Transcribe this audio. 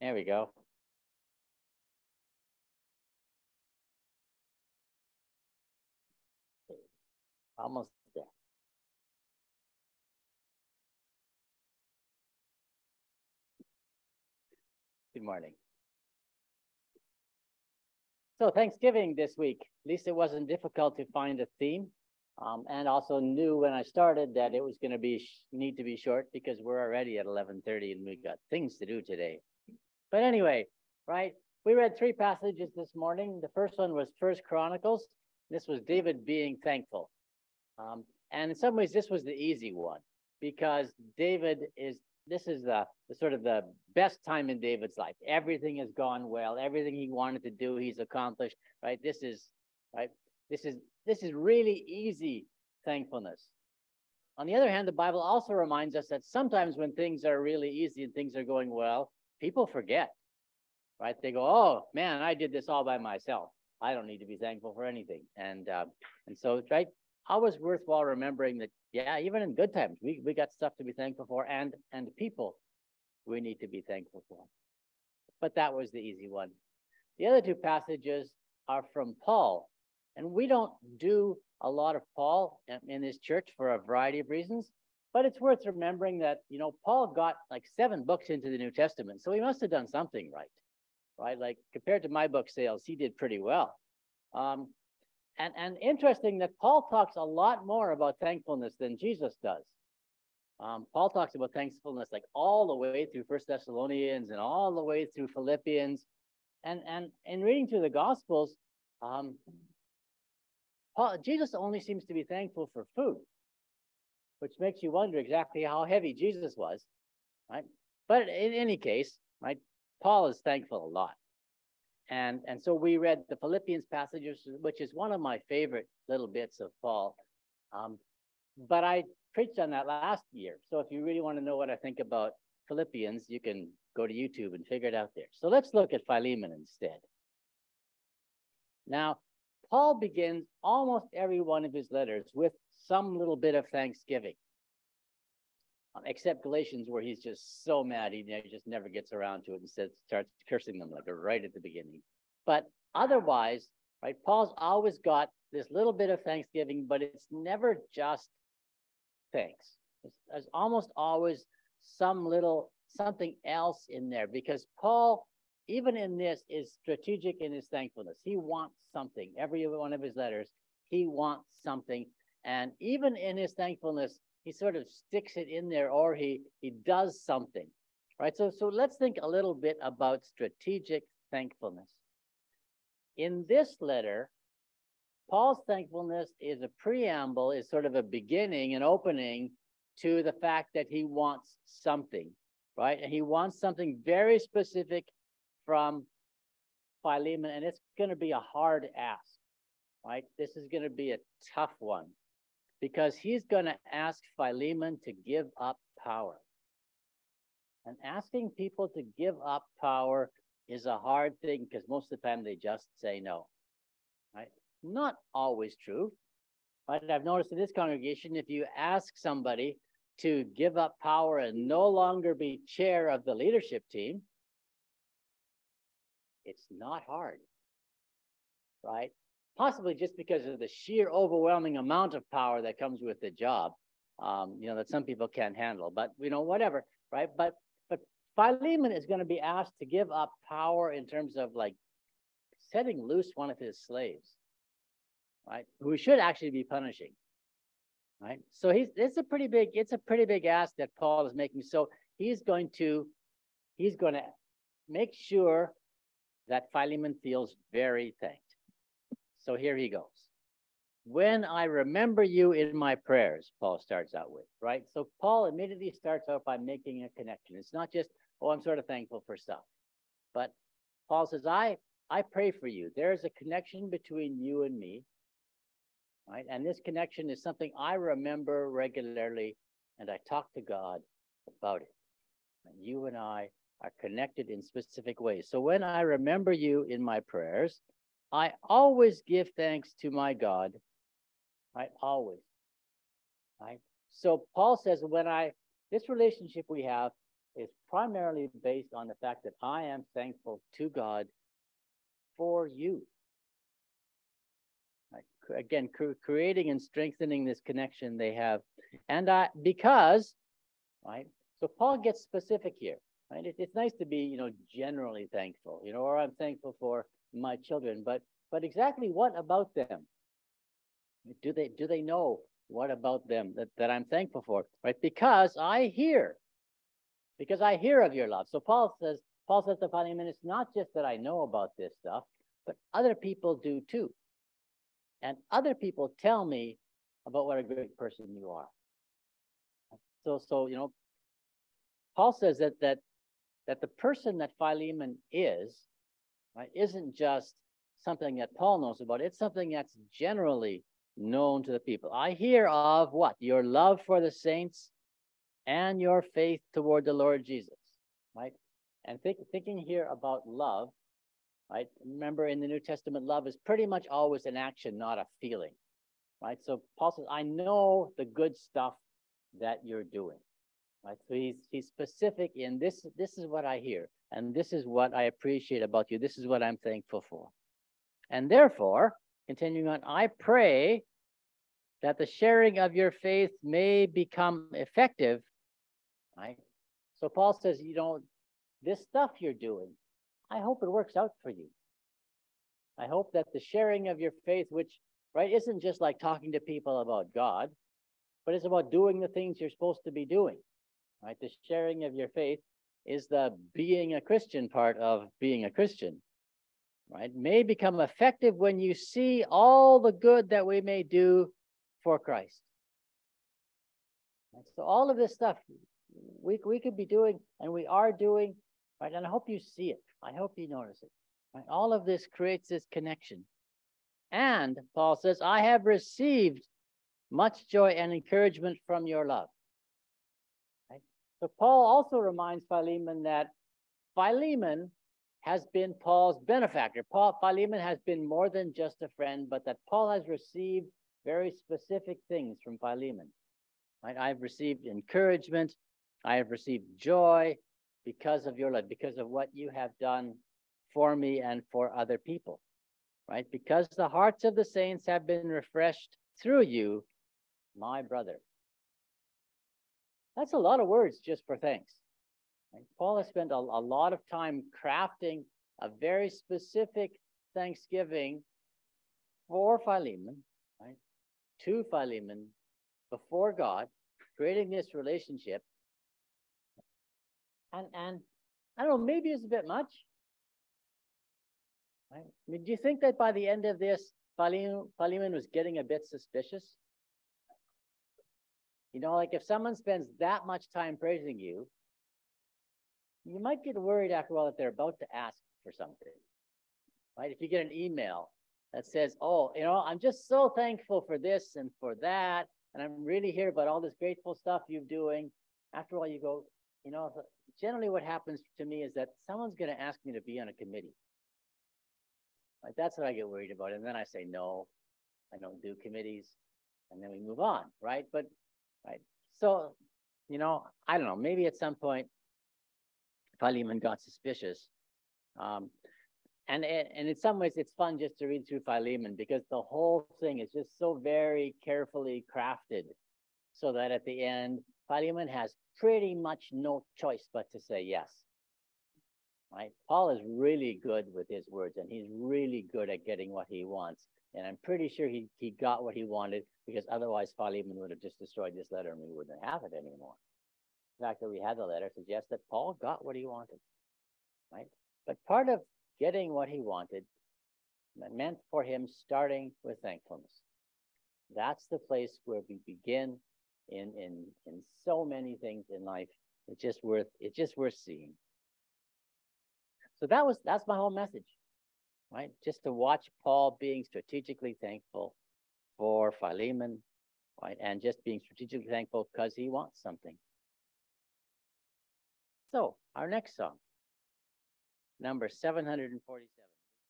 There we go. Almost there. Good morning. So Thanksgiving this week, at least it wasn't difficult to find a theme. Um, and also knew when I started that it was going to be need to be short because we're already at 11:30 and we've got things to do today. But anyway, right? We read three passages this morning. The first one was First Chronicles. This was David being thankful. Um, and in some ways, this was the easy one because David is, this is the, the sort of the best time in David's life. Everything has gone well. Everything he wanted to do, he's accomplished, right? This is, right? This is, this is really easy thankfulness. On the other hand, the Bible also reminds us that sometimes when things are really easy and things are going well, people forget, right? They go, oh man, I did this all by myself. I don't need to be thankful for anything. And uh, and so, right, always worthwhile remembering that, yeah, even in good times, we, we got stuff to be thankful for and and people we need to be thankful for. But that was the easy one. The other two passages are from Paul. And we don't do a lot of Paul in this church for a variety of reasons. But it's worth remembering that, you know, Paul got like seven books into the New Testament. So he must have done something right, right? Like compared to my book sales, he did pretty well. Um, and, and interesting that Paul talks a lot more about thankfulness than Jesus does. Um, Paul talks about thankfulness like all the way through First Thessalonians and all the way through Philippians. And, and in reading through the Gospels, um, Paul, Jesus only seems to be thankful for food which makes you wonder exactly how heavy Jesus was, right? But in any case, right, Paul is thankful a lot. And, and so we read the Philippians passages, which is one of my favorite little bits of Paul. Um, but I preached on that last year. So if you really want to know what I think about Philippians, you can go to YouTube and figure it out there. So let's look at Philemon instead. Now, Paul begins almost every one of his letters with some little bit of thanksgiving. Um, except Galatians, where he's just so mad, he, just never gets around to it and starts cursing them like right at the beginning. But otherwise, right, Paul's always got this little bit of thanksgiving, but it's never just thanks. There's almost always some little something else in there because Paul, even in this, is strategic in his thankfulness. He wants something. Every one of his letters, he wants something and even in his thankfulness, he sort of sticks it in there or he, he does something, right? So, so let's think a little bit about strategic thankfulness. In this letter, Paul's thankfulness is a preamble, is sort of a beginning, an opening to the fact that he wants something, right? And he wants something very specific from Philemon, and it's going to be a hard ask, right? This is going to be a tough one because he's going to ask Philemon to give up power. And asking people to give up power is a hard thing because most of the time they just say no. Right? Not always true. But I've noticed in this congregation, if you ask somebody to give up power and no longer be chair of the leadership team, it's not hard. Right? possibly just because of the sheer overwhelming amount of power that comes with the job, um, you know, that some people can't handle. But you know, whatever, right? But but Philemon is going to be asked to give up power in terms of like setting loose one of his slaves, right? Who should actually be punishing, right? So he's it's a pretty big it's a pretty big ask that Paul is making. So he's going to he's going to make sure that Philemon feels very thanked. So here he goes. When I remember you in my prayers, Paul starts out with, right? So Paul immediately starts out by making a connection. It's not just, oh, I'm sort of thankful for stuff. But Paul says, I I pray for you. There's a connection between you and me. Right? And this connection is something I remember regularly, and I talk to God about it. And you and I are connected in specific ways. So when I remember you in my prayers, I always give thanks to my God. I always. Right? So Paul says, when I, this relationship we have, is primarily based on the fact that I am thankful to God for you. Again, cr- creating and strengthening this connection they have. And I, because, right? So Paul gets specific here, right? It, it's nice to be, you know, generally thankful, you know, or I'm thankful for my children, but, but exactly what about them? Do they, do they know what about them that, that I'm thankful for, right? Because I hear, because I hear of your love. So Paul says, Paul says to Philemon, it's not just that I know about this stuff, but other people do too. And other people tell me about what a great person you are. So, so, you know, Paul says that, that, that the person that Philemon is, right, isn't just something that Paul knows about. It's something that's generally known to the people. I hear of what? Your love for the saints and your faith toward the Lord Jesus, right? And think, thinking here about love, right? Remember in the New Testament, love is pretty much always an action, not a feeling, right? So Paul says, I know the good stuff that you're doing, right? So he's, he's specific in this, this is what I hear, and this is what I appreciate about you. This is what I'm thankful for. And therefore, continuing on, I pray that the sharing of your faith may become effective, right? So Paul says, you know, this stuff you're doing, I hope it works out for you. I hope that the sharing of your faith, which, right, isn't just like talking to people about God, but it's about doing the things you're supposed to be doing, right? The sharing of your faith is the being a Christian part of being a Christian, right? May become effective when you see all the good that we may do for Christ. So all of this stuff we, we could be doing and we are doing, right? And I hope you see it. I hope you notice it. Right? All of this creates this connection. And Paul says, I have received much joy and encouragement from your love. So Paul also reminds Philemon that Philemon has been Paul's benefactor. Paul Philemon has been more than just a friend, but that Paul has received very specific things from Philemon. Right? I've received encouragement. I have received joy because of your love, because of what you have done for me and for other people. Right? Because the hearts of the saints have been refreshed through you, my brother. That's a lot of words just for thanks. Right? Paul has spent a, a lot of time crafting a very specific thanksgiving for Philemon, right? To Philemon before God, creating this relationship. And and I don't know, maybe it's a bit much. Right? I mean, do you think that by the end of this, Philemon, Philemon was getting a bit suspicious? You know, like if someone spends that much time praising you, you might get worried after a while that they're about to ask for something. Right? If you get an email that says, Oh, you know, I'm just so thankful for this and for that, and I'm really here about all this grateful stuff you're doing. After all, you go, you know, generally what happens to me is that someone's going to ask me to be on a committee. Like that's what I get worried about. And then I say, no, I don't do committees. And then we move on, right? But, right. So, you know, I don't know, maybe at some point, Philemon got suspicious. Um, and, and in some ways, it's fun just to read through Philemon because the whole thing is just so very carefully crafted so that at the end, Philemon has pretty much no choice but to say yes. Right? Paul is really good with his words and he's really good at getting what he wants. And I'm pretty sure he, he got what he wanted because otherwise Philemon would have just destroyed this letter and we wouldn't have it anymore. The fact that we had the letter suggests that Paul got what he wanted. Right? But part of getting what he wanted meant for him starting with thankfulness. That's the place where we begin in in in so many things in life. It's just worth it's just worth seeing. So that was that's my whole message, right? Just to watch Paul being strategically thankful for Philemon, right, and just being strategically thankful because he wants something. So our next song, number seven hundred and forty-seven.